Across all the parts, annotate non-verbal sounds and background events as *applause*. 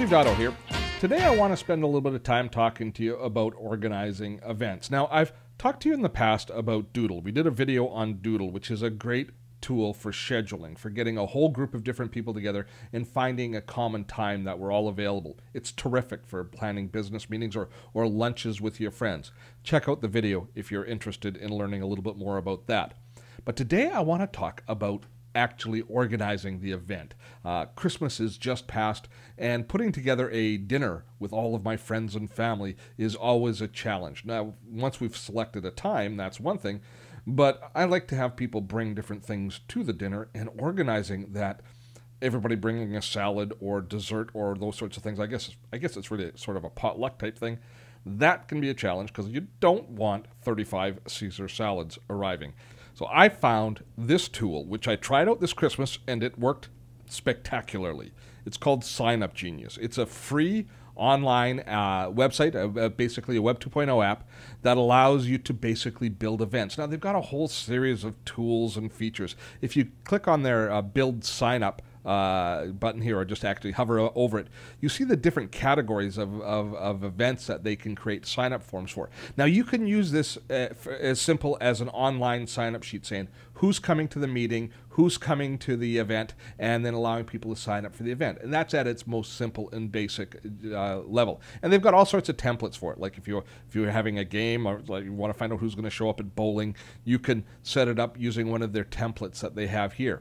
Steve Dotto here. Today I want to spend a little bit of time talking to you about organizing events. Now, I've talked to you in the past about Doodle. We did a video on Doodle, which is a great tool for scheduling, for getting a whole group of different people together and finding a common time that we're all available. It's terrific for planning business meetings or, or lunches with your friends. Check out the video if you're interested in learning a little bit more about that. But today I want to talk about actually organizing the event. Uh, Christmas is just past, and putting together a dinner with all of my friends and family is always a challenge. Now, once we've selected a time, that's one thing, but I like to have people bring different things to the dinner and organizing that. Everybody bringing a salad or dessert or those sorts of things. I guess I guess it's really sort of a potluck type thing. That can be a challenge because you don't want 35 Caesar salads arriving. So I found this tool, which I tried out this Christmas, and it worked spectacularly. It's called Sign Up Genius. It's a free online uh, website, uh, basically a Web 2.0 app that allows you to basically build events. Now, they've got a whole series of tools and features. If you click on their uh, Build Sign Up, uh, button here or just actually hover over it, you see the different categories of, of, of, events that they can create sign up forms for. Now, you can use this uh, as simple as an online sign up sheet saying who's coming to the meeting, who's coming to the event, and then allowing people to sign up for the event. And that's at its most simple and basic uh, level. And they've got all sorts of templates for it. Like if you're if you're having a game or like you want to find out who's going to show up at bowling, you can set it up using one of their templates that they have here.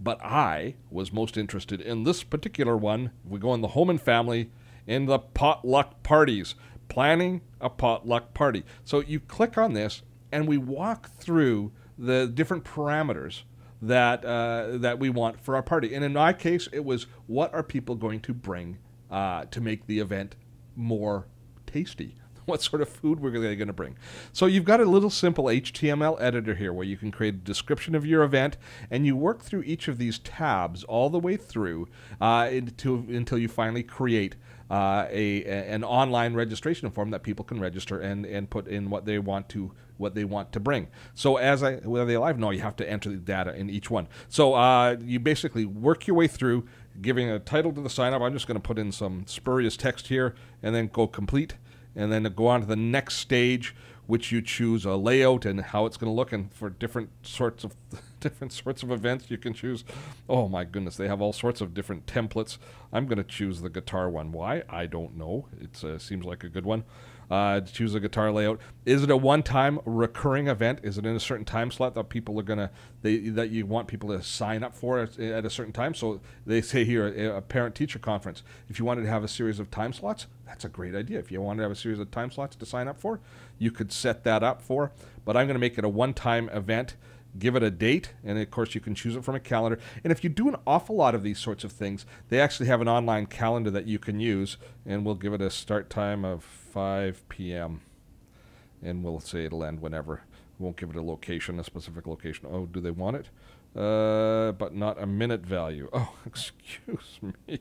But I was most interested in this particular one. We go in the home and family in the potluck parties, planning a potluck party. So you click on this, and we walk through the different parameters that uh, that we want for our party. And in my case, it was what are people going to bring uh, to make the event more tasty *laughs* what sort of food we're going to bring. So you've got a little simple HTML editor here where you can create a description of your event and you work through each of these tabs all the way through uh, into, until you finally create uh, a, an online registration form that people can register and, and put in what they want to what they want to bring. So as I whether they live, no, you have to enter the data in each one. So uh, you basically work your way through giving a title to the sign up. I'm just going to put in some spurious text here and then go complete and then go on to the next stage, which you choose a layout and how it's going to look, and for different sorts of *laughs* different sorts of events, you can choose. Oh my goodness, they have all sorts of different templates. I'm going to choose the guitar one. Why? I don't know. It uh, seems like a good one uh, choose a guitar layout. Is it a one-time recurring event? Is it in a certain time slot that people are gonna they, that you want people to sign up for at, at a certain time? So they say here a parent-teacher conference. If you wanted to have a series of time slots, that's a great idea. If you wanted to have a series of time slots to sign up for, you could set that up for. But I'm going to make it a one-time event give it a date, and of course you can choose it from a calendar. And if you do an awful lot of these sorts of things, they actually have an online calendar that you can use, and we'll give it a start time of 5 p.m. and we'll say it'll end whenever. We won't give it a location, a specific location. Oh, do they want it? Uh, but not a minute value. *laughs* Oh, *laughs* excuse me.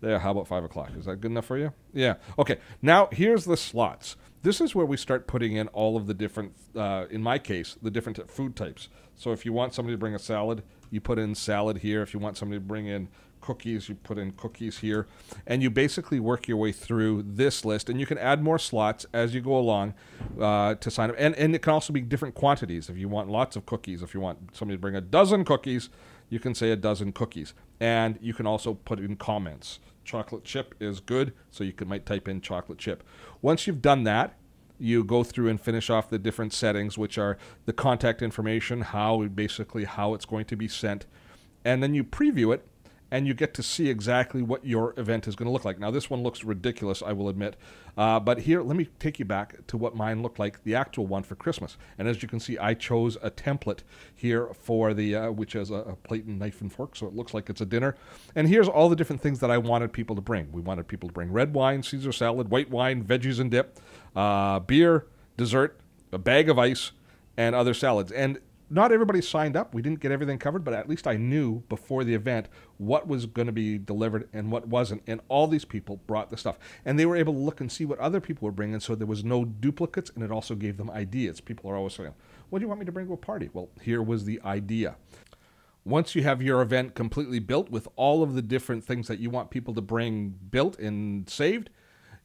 There, how about 5 o'clock? Is that good enough for you? Yeah. Okay, now here's the slots. This is where we start putting in all of the different, uh, in my case, the different food types. So if you want somebody to bring a salad, you put in salad here. If you want somebody to bring in cookies, you put in cookies here. And you basically work your way through this list. And you can add more slots as you go along uh, to sign up. And, and it can also be different quantities. If you want lots of cookies, if you want somebody to bring a dozen cookies, you can say a dozen cookies. And you can also put in comments chocolate chip is good, so you could, might type in chocolate chip. Once you've done that, you go through and finish off the different settings, which are the contact information, how basically how it's going to be sent, and then you preview it and you get to see exactly what your event is going to look like. Now, this one looks ridiculous, I will admit. Uh, but here, let me take you back to what mine looked like, the actual one for Christmas. And as you can see, I chose a template here for the, uh, which is a, a, plate and knife and fork, so it looks like it's a dinner. And here's all the different things that I wanted people to bring. We wanted people to bring red wine, Caesar salad, white wine, veggies and dip, uh, beer, dessert, a bag of ice, and other salads. And not everybody signed up. We didn't get everything covered, but at least I knew before the event what was going to be delivered and what wasn't. And all these people brought the stuff. And they were able to look and see what other people were bringing, so there was no duplicates, and it also gave them ideas. People are always saying, What do you want me to bring to a party? Well, here was the idea. Once you have your event completely built with all of the different things that you want people to bring built and saved,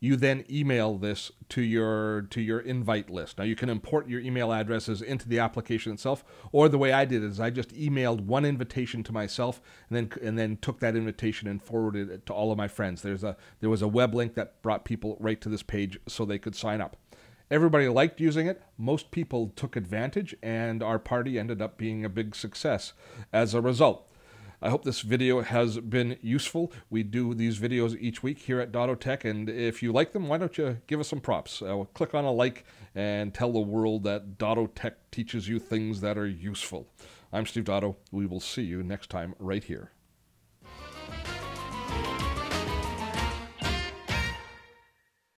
you then email this to your to your invite list. Now you can import your email addresses into the application itself, or the way I did is I just emailed one invitation to myself and then and then took that invitation and forwarded it to all of my friends. There's a there was a web link that brought people right to this page so they could sign up. Everybody liked using it. Most people took advantage, and our party ended up being a big success as a result. I hope this video has been useful. We do these videos each week here at Dotto Tech, and if you like them, why don't you give us some props? Uh, click on a like and tell the world that Dotto Tech teaches you things that are useful. I'm Steve Dotto. We will see you next time right here.